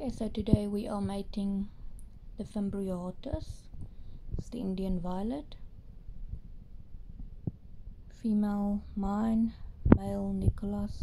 Okay, so today we are mating the Fimbriatus. It's the Indian violet. Female mine, male Nicholas.